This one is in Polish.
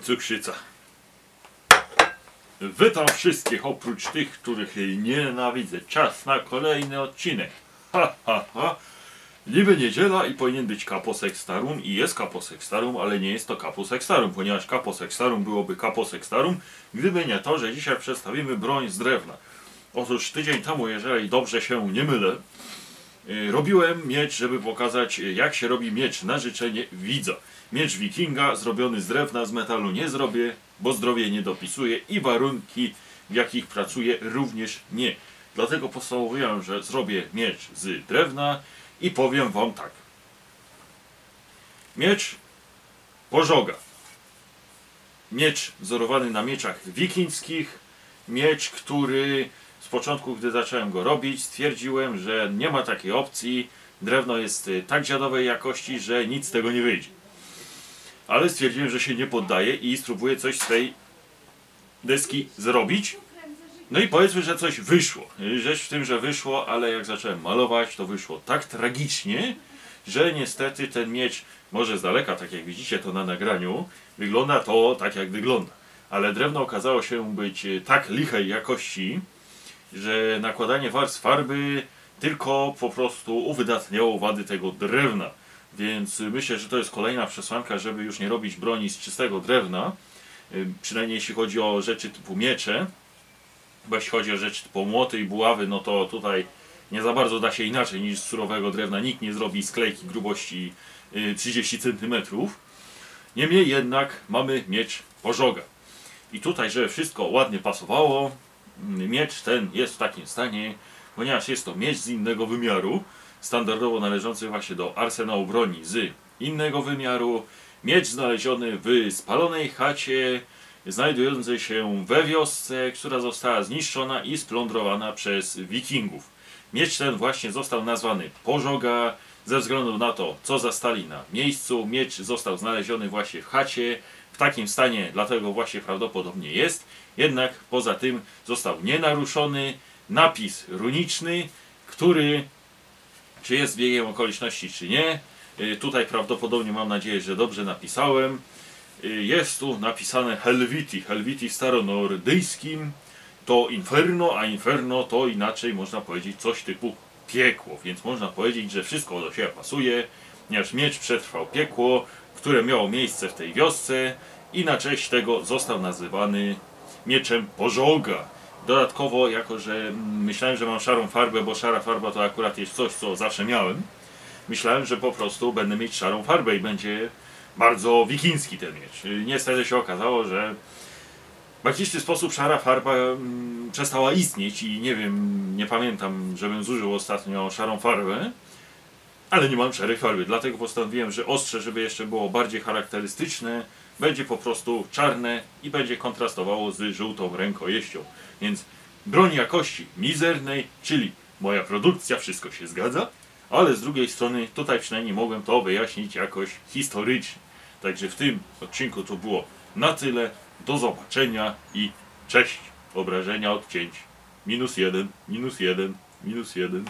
cukrzyca. Witam wszystkich oprócz tych, których nienawidzę. Czas na kolejny odcinek. Ha, ha, ha. Niby niedziela i powinien być Kapos Extarum i jest Kapos Extarum, ale nie jest to Kapos Extarum, ponieważ Kapos Extarum byłoby Kapos Extarum, gdyby nie to, że dzisiaj przedstawimy broń z drewna. Otóż tydzień temu, jeżeli dobrze się nie mylę, robiłem miecz, żeby pokazać y, jak się robi miecz na życzenie widza. Miecz wikinga zrobiony z drewna, z metalu nie zrobię, bo zdrowie nie dopisuje i warunki w jakich pracuję również nie. Dlatego postanowiłem, że zrobię miecz z drewna i powiem wam tak. Miecz pożoga. Miecz wzorowany na mieczach wikińskich. Miecz, który z początku, gdy zacząłem go robić, stwierdziłem, że nie ma takiej opcji. Drewno jest y, tak dziadowej jakości, że nic z tego nie wyjdzie. Ale stwierdziłem, że się nie poddaję i spróbuję coś z tej deski zrobić. No i powiedzmy, że coś wyszło. Rzecz w tym, że wyszło, ale jak zacząłem malować, to wyszło tak tragicznie, że niestety ten miecz, może z daleka, tak jak widzicie to na nagraniu, wygląda to tak jak wygląda. Ale drewno okazało się być e, tak lichej jakości, że nakładanie warstw farby tylko po prostu uwydatniało wady tego drewna. Więc myślę, że to jest kolejna przesłanka, żeby już nie robić broni z czystego drewna, y, przynajmniej jeśli chodzi o rzeczy typu miecze, bo jeśli chodzi o rzeczy typu młoty i buławy, no to tutaj nie za bardzo da się inaczej niż z surowego drewna. Nikt nie zrobi sklejki grubości y, 30 cm. Niemniej jednak mamy miecz pożoga. I tutaj, żeby wszystko ładnie pasowało, miecz ten jest w takim stanie, ponieważ jest to miecz z innego wymiaru, standardowo należący właśnie do arsenału broni z innego wymiaru, miecz znaleziony w spalonej chacie, znajdującej się we wiosce, która została zniszczona i splądrowana przez wikingów. Miecz ten właśnie został nazwany Pożoga, ze względu na to, co zastali na miejscu. Miecz został znaleziony właśnie w chacie, w takim stanie, dlatego właśnie prawdopodobnie jest. Jednak poza tym został nienaruszony napis runiczny, który czy jest biegiem okoliczności, czy nie. Y, Tutaj prawdopodobnie mam nadzieję, że dobrze napisałem. Jest tu napisane Helviti. Helviti w staronordyjskim to inferno, a inferno to inaczej można powiedzieć coś typu piekło. Więc można powiedzieć, że wszystko do siebie pasuje, ponieważ miecz przetrwał piekło, które miało miejsce w tej wiosce i na cześć tego został nazywany mieczem pożoga. Dodatkowo, jako że myślałem, że mam szarą farbę, bo szara farba to akurat jest coś, co zawsze miałem, myślałem, że po prostu będę mieć szarą farbę i będzie bardzo wikiński ten miecz. Niestety się okazało, że w magiczny sposób szara farba mm, przestała istnieć i nie wiem, nie pamiętam, żebym zużył ostatnio szarą farbę, ale nie mam szarej farby, dlatego postanowiłem, że ostrze, żeby jeszcze było bardziej charakterystyczne, będzie po prostu czarne i będzie kontrastowało z żółtą rękojeścią. Więc broń jakości mizernej, czyli moja produkcja, wszystko się zgadza, ale z drugiej strony tutaj przynajmniej mogłem to wyjaśnić jakoś historycznie. Także w tym odcinku to było na tyle. Do zobaczenia i cześć. Obrażenia odcięć. Minus jeden, minus jeden, minus jeden.